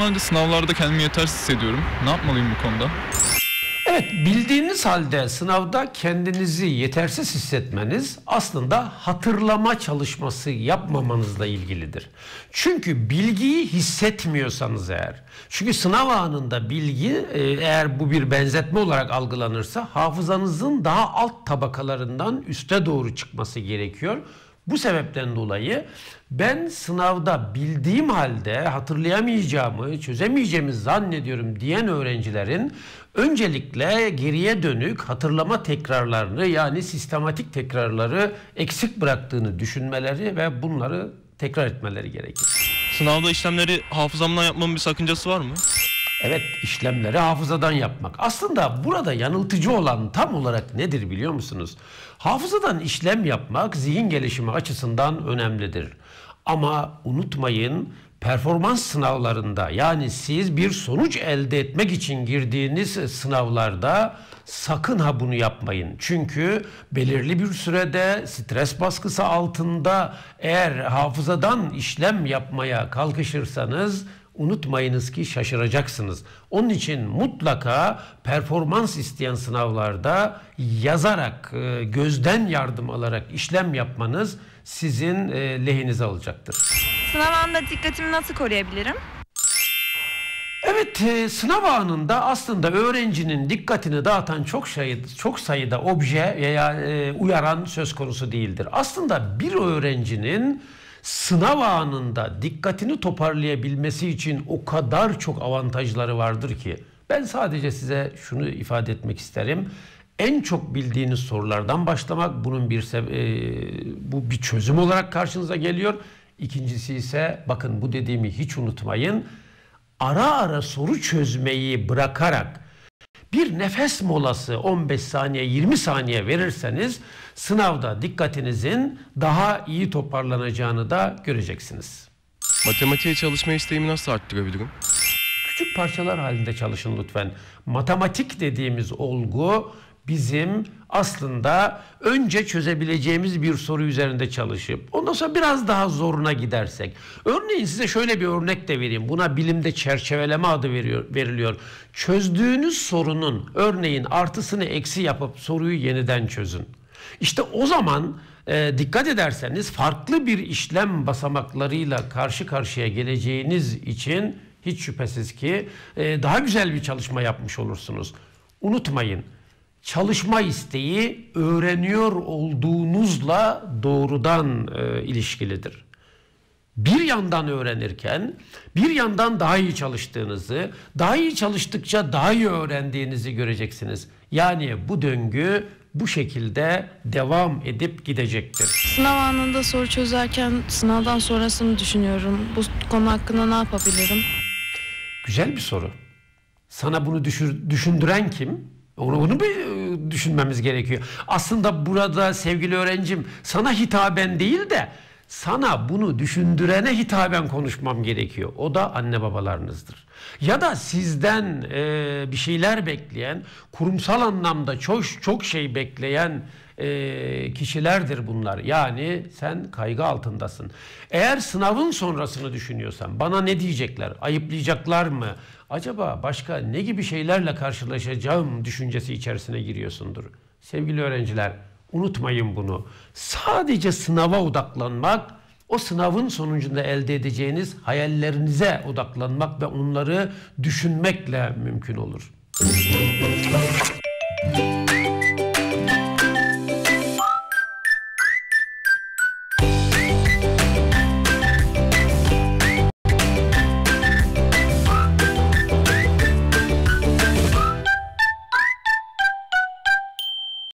halde sınavlarda kendimi yetersiz hissediyorum. Ne yapmalıyım bu konuda? Evet, bildiğiniz halde sınavda kendinizi yetersiz hissetmeniz aslında hatırlama çalışması yapmamanızla ilgilidir. Çünkü bilgiyi hissetmiyorsanız eğer, çünkü sınav anında bilgi e, eğer bu bir benzetme olarak algılanırsa hafızanızın daha alt tabakalarından üste doğru çıkması gerekiyor. Bu sebepten dolayı ben sınavda bildiğim halde hatırlayamayacağımı, çözemeyeceğimi zannediyorum diyen öğrencilerin öncelikle geriye dönük hatırlama tekrarlarını yani sistematik tekrarları eksik bıraktığını düşünmeleri ve bunları tekrar etmeleri gerekir. Sınavda işlemleri hafızamdan yapmamın bir sakıncası var mı? Evet işlemleri hafızadan yapmak. Aslında burada yanıltıcı olan tam olarak nedir biliyor musunuz? Hafızadan işlem yapmak zihin gelişimi açısından önemlidir. Ama unutmayın performans sınavlarında yani siz bir sonuç elde etmek için girdiğiniz sınavlarda sakın ha bunu yapmayın. Çünkü belirli bir sürede stres baskısı altında eğer hafızadan işlem yapmaya kalkışırsanız unutmayınız ki şaşıracaksınız. Onun için mutlaka performans isteyen sınavlarda yazarak, e, gözden yardım alarak işlem yapmanız sizin e, lehinize olacaktır. Sınav anında dikkatimi nasıl koruyabilirim? Evet, e, sınav anında aslında öğrencinin dikkatini dağıtan çok sayıda, çok sayıda obje veya e, uyaran söz konusu değildir. Aslında bir öğrencinin sınav anında dikkatini toparlayabilmesi için o kadar çok avantajları vardır ki ben sadece size şunu ifade etmek isterim. En çok bildiğiniz sorulardan başlamak bunun bir e, bu bir çözüm olarak karşınıza geliyor. İkincisi ise bakın bu dediğimi hiç unutmayın. Ara ara soru çözmeyi bırakarak bir nefes molası 15 saniye 20 saniye verirseniz sınavda dikkatinizin daha iyi toparlanacağını da göreceksiniz. Matematiğe çalışma isteğimi nasıl arttırabilirim? Küçük parçalar halinde çalışın lütfen. Matematik dediğimiz olgu bizim aslında önce çözebileceğimiz bir soru üzerinde çalışıp ondan sonra biraz daha zoruna gidersek. Örneğin size şöyle bir örnek de vereyim. Buna bilimde çerçeveleme adı veriyor, veriliyor. Çözdüğünüz sorunun örneğin artısını eksi yapıp soruyu yeniden çözün. İşte o zaman e, dikkat ederseniz farklı bir işlem basamaklarıyla karşı karşıya geleceğiniz için hiç şüphesiz ki e, daha güzel bir çalışma yapmış olursunuz. Unutmayın çalışma isteği öğreniyor olduğunuzla doğrudan e, ilişkilidir. Bir yandan öğrenirken bir yandan daha iyi çalıştığınızı, daha iyi çalıştıkça daha iyi öğrendiğinizi göreceksiniz. Yani bu döngü bu şekilde devam edip gidecektir. Sınav anında soru çözerken sınavdan sonrasını düşünüyorum. Bu konu hakkında ne yapabilirim? Güzel bir soru. Sana bunu düşür, düşündüren kim? Onu, onu bir e, düşünmemiz gerekiyor. Aslında burada sevgili öğrencim sana hitaben değil de sana bunu düşündürene hitaben konuşmam gerekiyor. O da anne babalarınızdır. Ya da sizden e, bir şeyler bekleyen, kurumsal anlamda çok çok şey bekleyen e, kişilerdir bunlar. Yani sen kaygı altındasın. Eğer sınavın sonrasını düşünüyorsan bana ne diyecekler? Ayıplayacaklar mı? Acaba başka ne gibi şeylerle karşılaşacağım düşüncesi içerisine giriyorsundur. Sevgili öğrenciler unutmayın bunu. Sadece sınava odaklanmak o sınavın sonucunda elde edeceğiniz hayallerinize odaklanmak ve onları düşünmekle mümkün olur.